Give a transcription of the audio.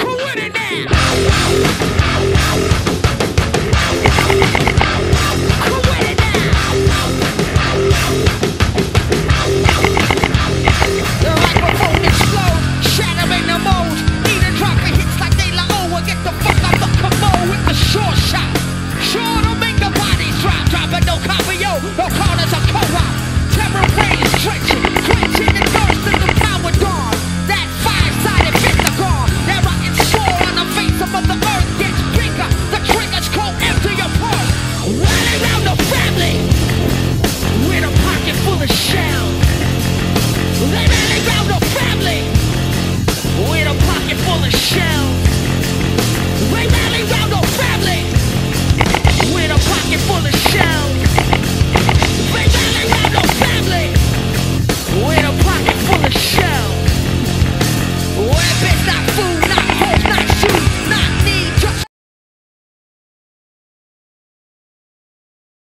Who winning now? That